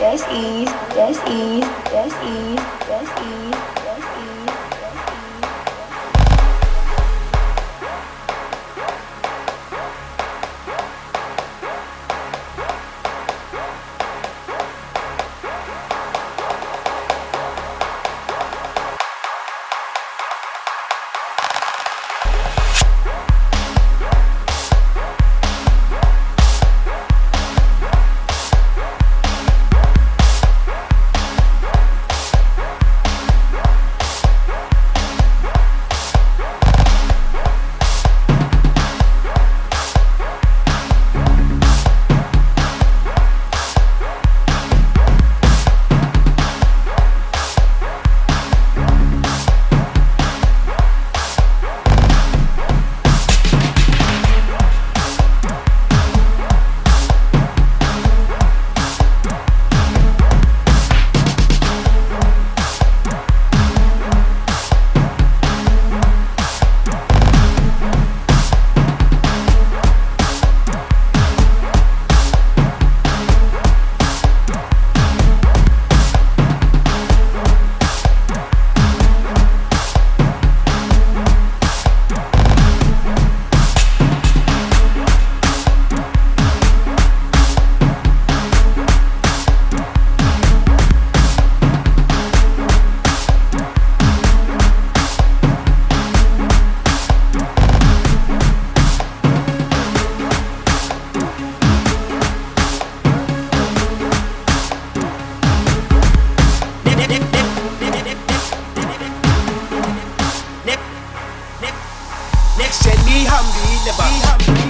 Yes, ease. Yes, ease. Yes, ease. Yes, ease. Next gen nihambile ba Next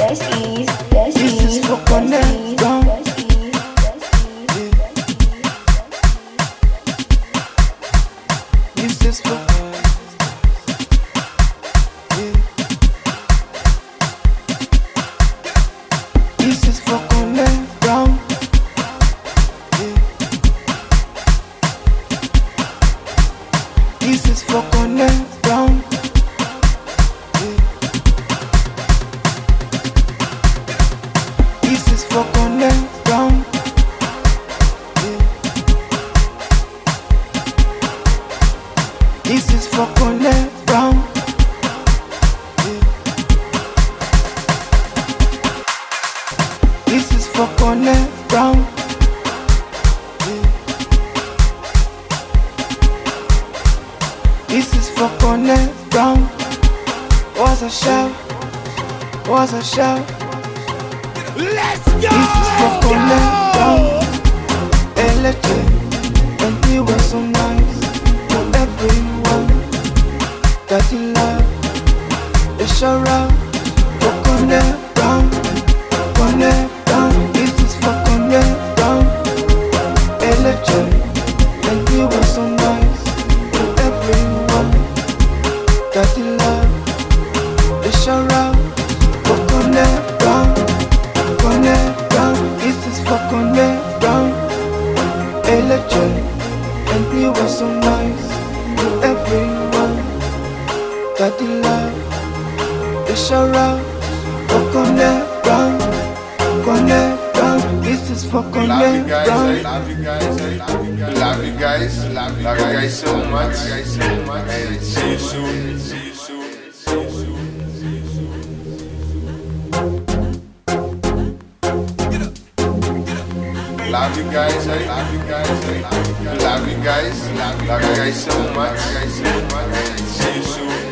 This is, this is, this is, shout. Let's go! This is for Colin Elete, and he was so nice to everyone that he loved. It's around for Colin Love you guys, I love you guys, I love you guys, love you guys so much. See you soon.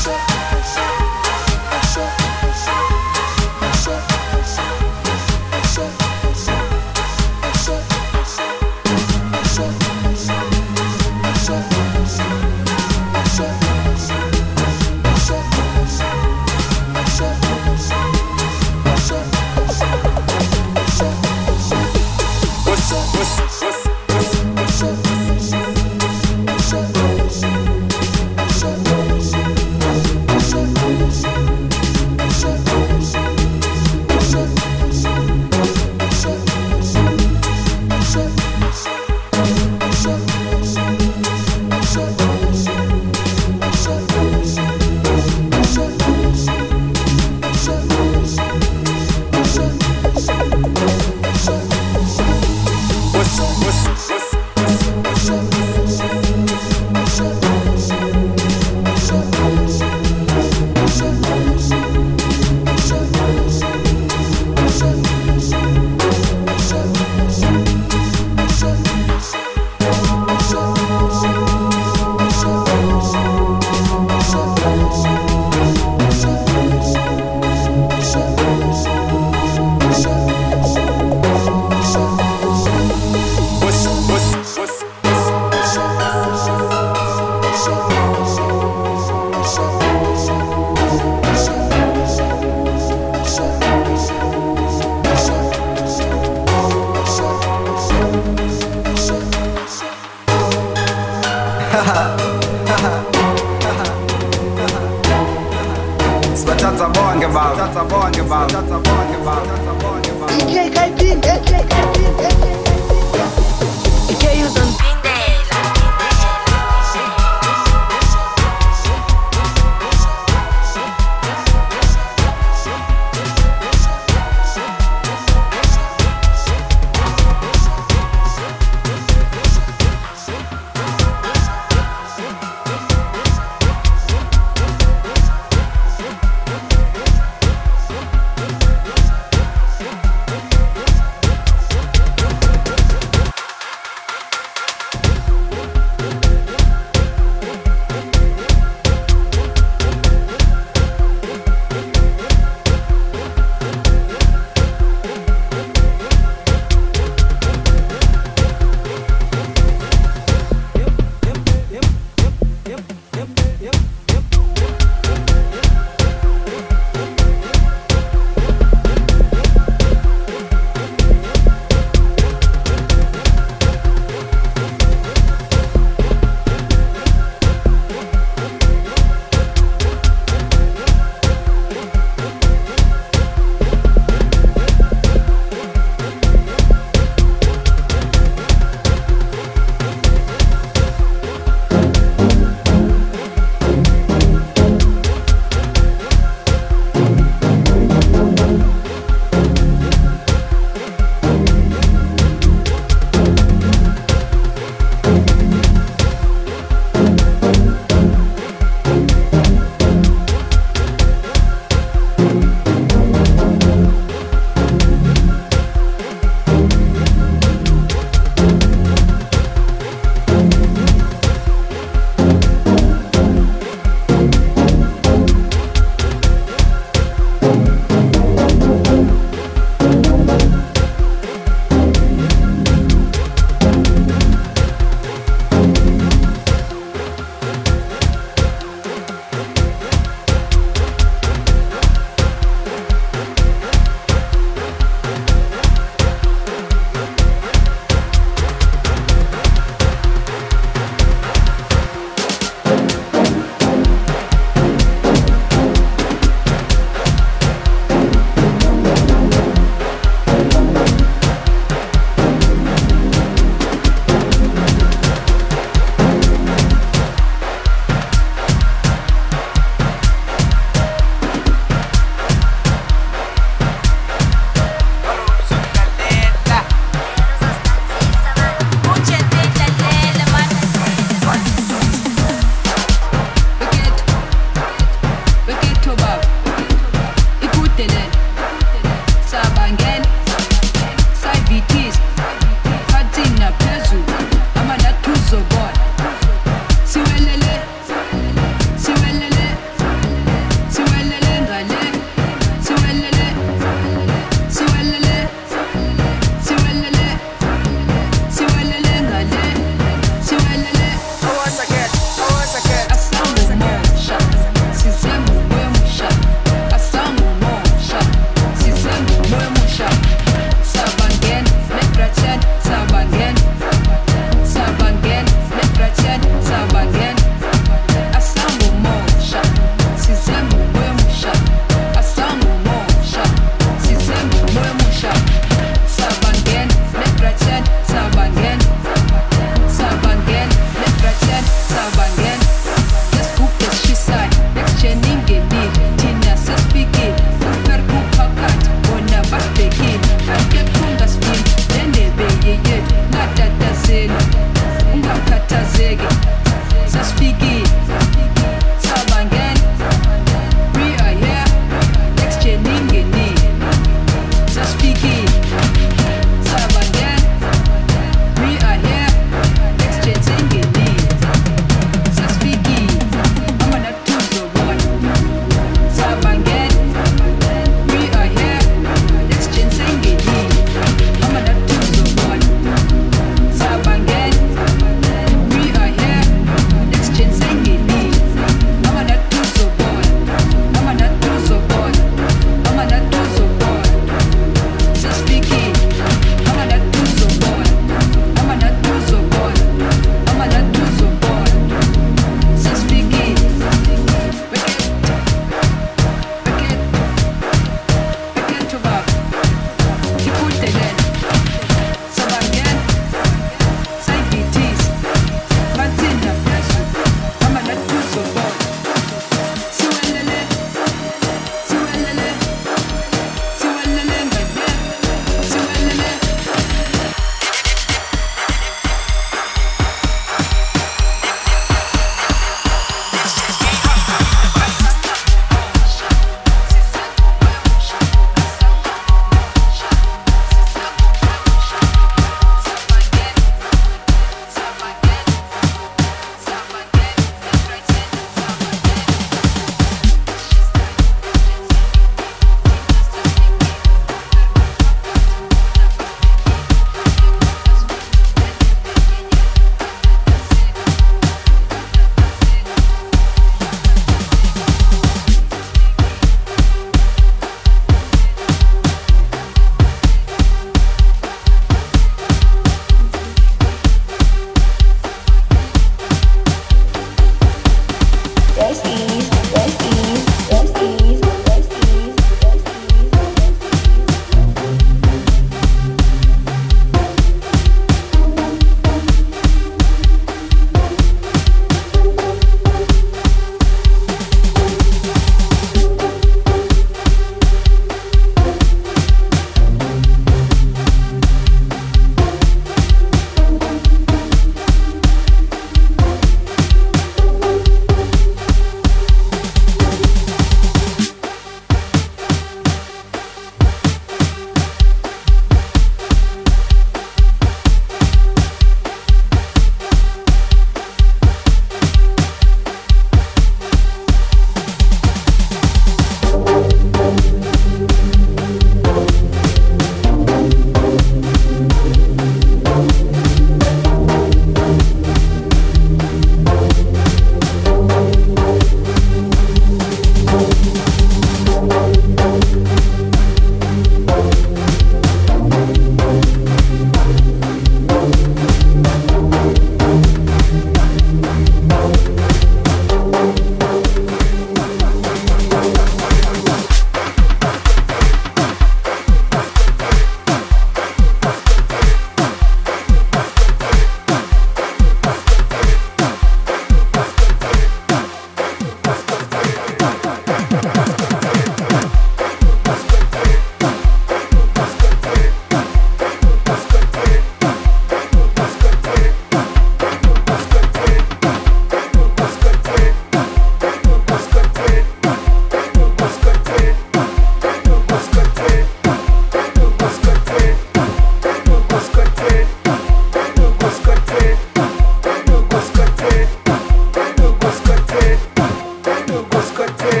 biscoiteiro.